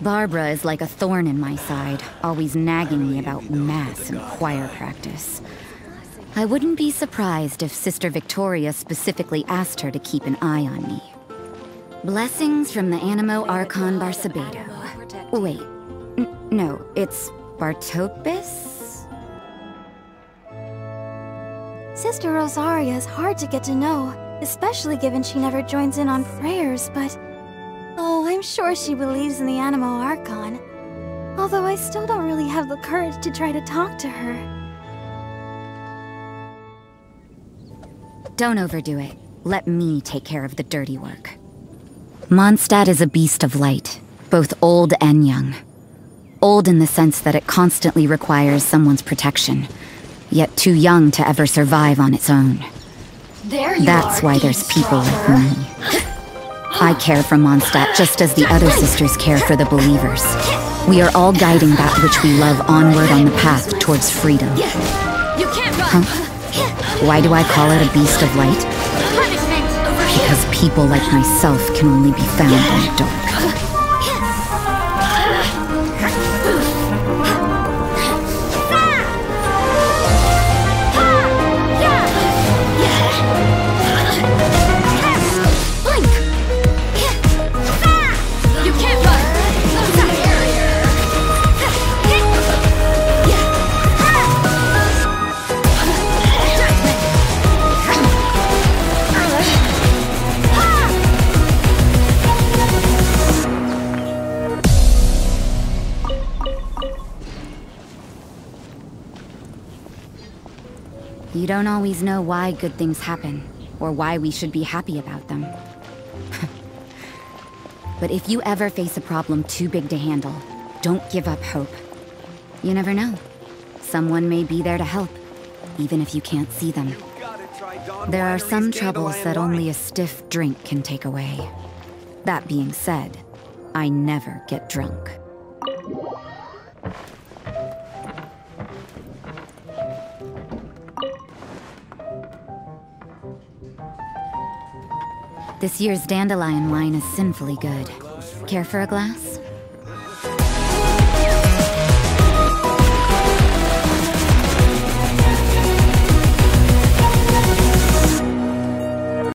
Barbara is like a thorn in my side, always nagging me about mass and choir practice. I wouldn't be surprised if Sister Victoria specifically asked her to keep an eye on me. Blessings from the Anemo Archon Barsabedo. Wait, no, it's Bartopus? Sister Rosaria is hard to get to know, especially given she never joins in on prayers, but... I'm sure she believes in the Anemo Archon. Although I still don't really have the courage to try to talk to her. Don't overdo it. Let me take care of the dirty work. Mondstadt is a beast of light, both old and young. Old in the sense that it constantly requires someone's protection, yet too young to ever survive on its own. That's why there's people like me. I care for Mondstadt just as the other sisters care for the believers. We are all guiding that which we love onward on the path towards freedom. Huh? Why do I call it a beast of light? Because people like myself can only be found in the dark. You don't always know why good things happen, or why we should be happy about them. but if you ever face a problem too big to handle, don't give up hope. You never know. Someone may be there to help, even if you can't see them. There are some troubles that only a stiff drink can take away. That being said, I never get drunk. This year's dandelion wine is sinfully good. Care for a glass?